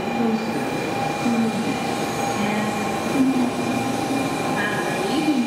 そうですね。